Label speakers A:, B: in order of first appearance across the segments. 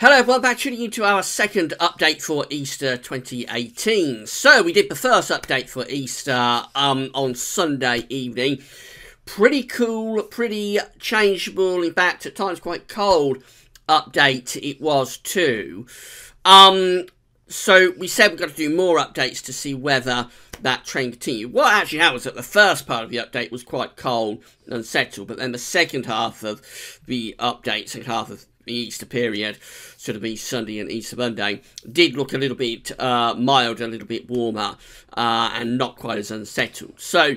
A: Hello everyone, back tuning into our second update for Easter 2018. So we did the first update for Easter um, on Sunday evening. Pretty cool, pretty changeable, in fact at times quite cold update it was too. Um, so we said we've got to do more updates to see whether that trend continued. What actually happened was that the first part of the update was quite cold and settled, but then the second half of the update, second half of the Easter period, sort of be Sunday and Easter Monday, did look a little bit uh, mild, a little bit warmer, uh, and not quite as unsettled. So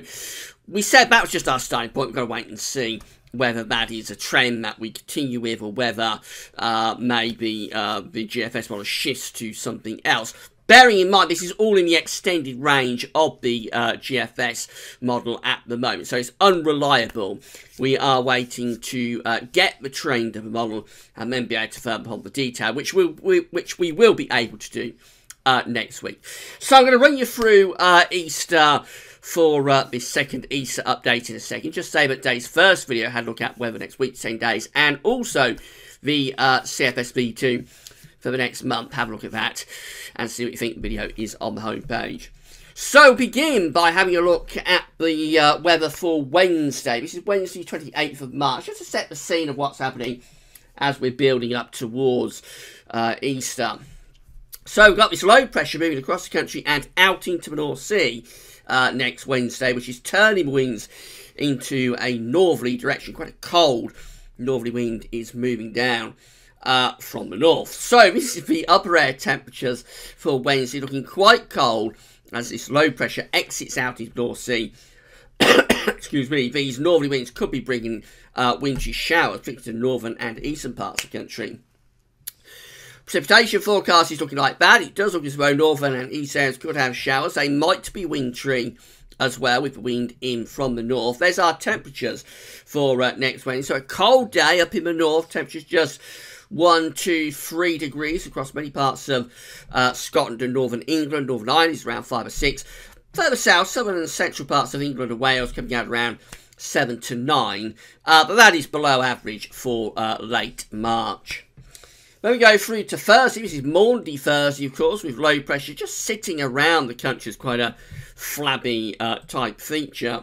A: we said that was just our starting point. We're going to wait and see whether that is a trend that we continue with or whether uh, maybe uh, the GFS model shifts to something else. Bearing in mind, this is all in the extended range of the uh, GFS model at the moment, so it's unreliable. We are waiting to uh, get the trained of the model and then be able to firm upon the detail, which we, we, which we will be able to do uh, next week. So I'm going to run you through uh, Easter for uh, this second Easter update in a second. Just say that Dave's first video had a look at weather next week, 10 days, and also the uh, CFSV2 for the next month. Have a look at that and see what you think the video is on the homepage. So begin by having a look at the uh, weather for Wednesday. This is Wednesday 28th of March, just to set the scene of what's happening as we're building up towards uh, Easter. So we've got this low pressure moving across the country and out into the North Sea uh, next Wednesday, which is turning winds into a northerly direction. Quite a cold northerly wind is moving down uh, from the north. So this is the upper air temperatures for Wednesday, looking quite cold as this low pressure exits out into North Sea. Excuse me, these northerly winds could be bringing uh, wintry showers, particularly to the northern and eastern parts of the country. Precipitation forecast is looking like that. It does look as though northern and east areas could have showers. They might be wintry as well with wind in from the north. There's our temperatures for uh, next Wednesday. So a cold day up in the north. Temperatures just one, two, three degrees across many parts of uh, Scotland and northern England. Northern Ireland is around five or six. Further south, southern and central parts of England and Wales coming out around seven to nine. Uh, but that is below average for uh, late March. Then we go through to Thursday. This is Maundy Thursday, of course, with low pressure just sitting around the country. It's quite a flabby uh, type feature.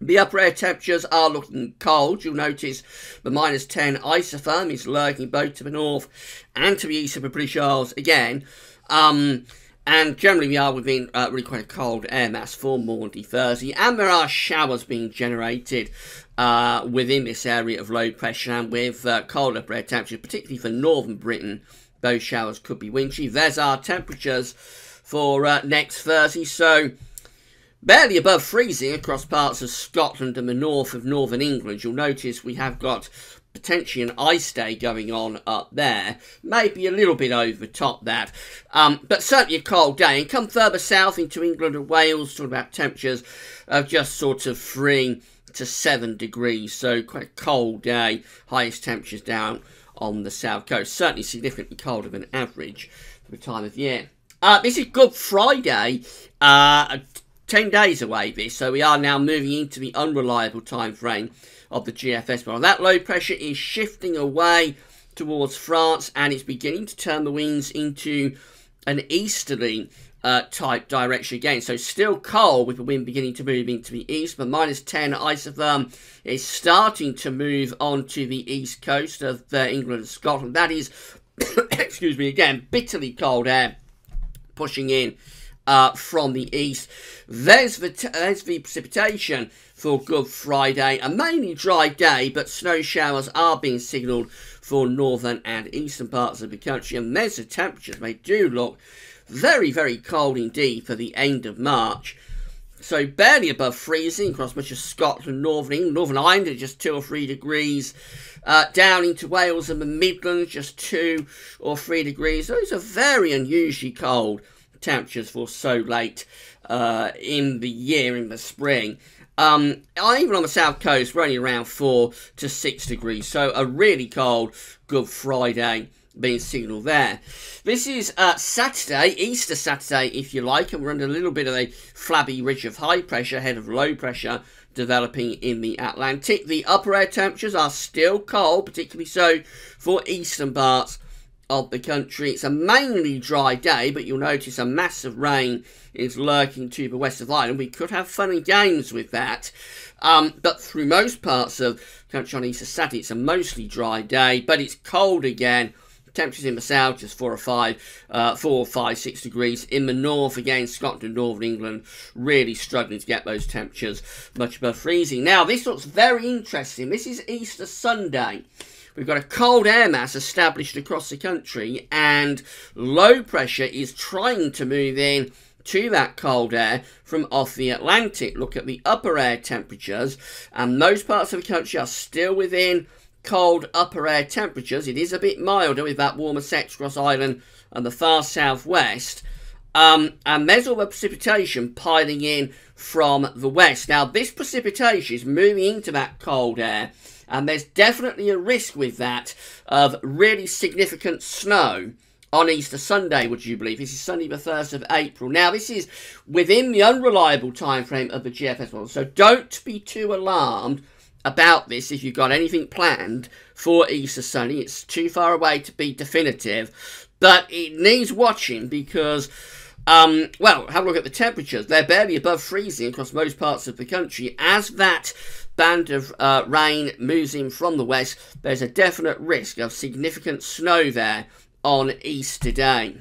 A: The upper air temperatures are looking cold. You'll notice the minus 10 isotherm is lurking both to the north and to the east of the British Isles again. Um, and generally we are within uh, really quite a cold air mass for Maundy Thursday. And there are showers being generated uh, within this area of low pressure and with uh, cold upper air temperatures, particularly for northern Britain. Those showers could be wintry. There's our temperatures for uh, next Thursday. So barely above freezing across parts of Scotland and the north of northern England. You'll notice we have got potentially an ice day going on up there. Maybe a little bit over top that. Um, but certainly a cold day. And come further south into England and Wales, talking about temperatures of just sort of 3 to 7 degrees. So quite a cold day. Highest temperatures down on the south coast. Certainly significantly colder than average for the time of year. Uh, this is Good Friday. Uh, 10 days away this, so we are now moving into the unreliable time frame of the GFS model. That low pressure is shifting away towards France and it's beginning to turn the winds into an easterly uh, type direction again. So still cold with the wind beginning to move into the east, but minus 10 isotherm is starting to move onto the east coast of uh, England and Scotland. That is, excuse me again, bitterly cold air pushing in uh, from the east. There's the, there's the precipitation for Good Friday. A mainly dry day, but snow showers are being signalled for northern and eastern parts of the country. And there's the temperatures. They do look very, very cold indeed for the end of March. So barely above freezing across much of Scotland, Northern England, Northern Ireland just two or three degrees. Uh, down into Wales and the Midlands, just two or three degrees. Those are very unusually cold temperatures for so late uh, in the year, in the spring. Um, even on the south coast, we're only around 4 to 6 degrees, so a really cold Good Friday being signalled there. This is uh, Saturday, Easter Saturday, if you like, and we're under a little bit of a flabby ridge of high pressure ahead of low pressure developing in the Atlantic. The upper air temperatures are still cold, particularly so for eastern parts of the country. It's a mainly dry day, but you'll notice a massive rain is lurking to the west of Ireland. We could have fun and games with that. Um, but through most parts of country on Easter Saturday, it's a mostly dry day, but it's cold again. Temperatures in the south just four or five, uh, four or five, six degrees. In the north, again, Scotland, Northern England, really struggling to get those temperatures much above freezing. Now, this looks very interesting. This is Easter Sunday. We've got a cold air mass established across the country, and low pressure is trying to move in to that cold air from off the Atlantic. Look at the upper air temperatures, and most parts of the country are still within cold upper air temperatures. It is a bit milder with that warmer sector across Ireland and the far southwest. Um, and there's all the precipitation piling in from the west. Now, this precipitation is moving into that cold air and there's definitely a risk with that of really significant snow on Easter Sunday, would you believe? This is Sunday the 1st of April. Now, this is within the unreliable time frame of the GFS model, so don't be too alarmed about this if you've got anything planned for Easter Sunday. It's too far away to be definitive, but it needs watching because... Um, well, have a look at the temperatures. They're barely above freezing across most parts of the country. As that band of uh, rain moves in from the west, there's a definite risk of significant snow there on Easter Day.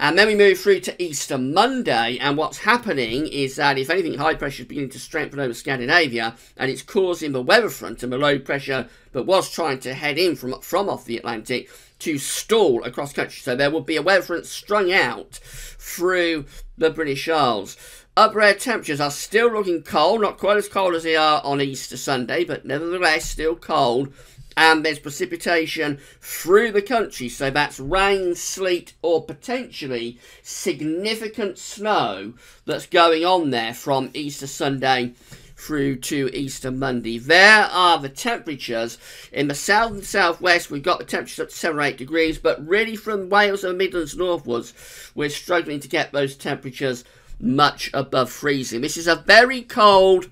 A: And then we move through to Easter Monday, and what's happening is that, if anything, high pressure is beginning to strengthen over Scandinavia, and it's causing the weather front and the low pressure that was trying to head in from, from off the Atlantic to stall across country. So there will be a weather front strung out through the British Isles. Upper air temperatures are still looking cold, not quite as cold as they are on Easter Sunday, but nevertheless still cold. And there's precipitation through the country, so that's rain, sleet, or potentially significant snow that's going on there from Easter Sunday through to Easter Monday. There are the temperatures. In the south and southwest, we've got the temperatures up to 7 or 8 degrees, but really from Wales and Midlands northwards, we're struggling to get those temperatures much above freezing. This is a very cold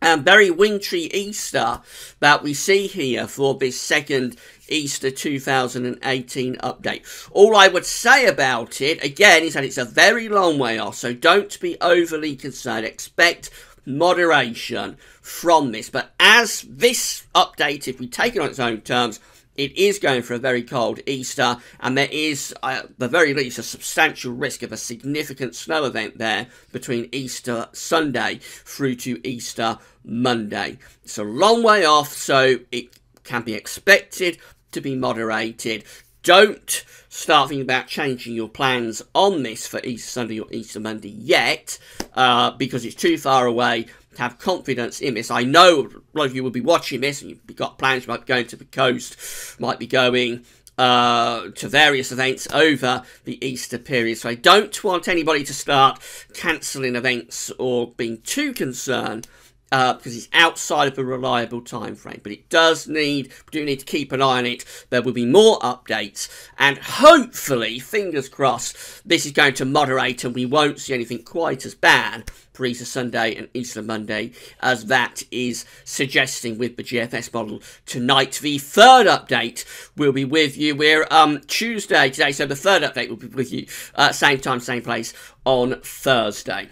A: and very wintry Easter that we see here for this second Easter 2018 update. All I would say about it, again, is that it's a very long way off, so don't be overly concerned. Expect moderation from this. But as this update, if we take it on its own terms, it is going for a very cold Easter, and there is, uh, at the very least, a substantial risk of a significant snow event there between Easter Sunday through to Easter Monday. It's a long way off, so it can be expected to be moderated. Don't start thinking about changing your plans on this for Easter Sunday or Easter Monday yet, uh, because it's too far away have confidence in this. I know a lot of you will be watching this and you've got plans, you might be going to the coast, might be going uh, to various events over the Easter period. So I don't want anybody to start cancelling events or being too concerned uh, because it's outside of a reliable time frame. But it does need, we do need to keep an eye on it. There will be more updates, and hopefully, fingers crossed, this is going to moderate and we won't see anything quite as bad for Easter Sunday and Easter Monday as that is suggesting with the GFS model tonight. The third update will be with you. We're um, Tuesday today, so the third update will be with you uh, same time, same place on Thursday.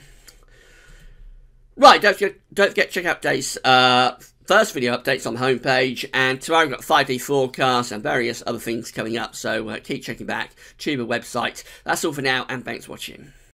A: Right, don't forget, don't forget to check out today's uh, first video updates on the homepage, and tomorrow we've got 5D forecast and various other things coming up, so uh, keep checking back to the website. That's all for now, and thanks for watching.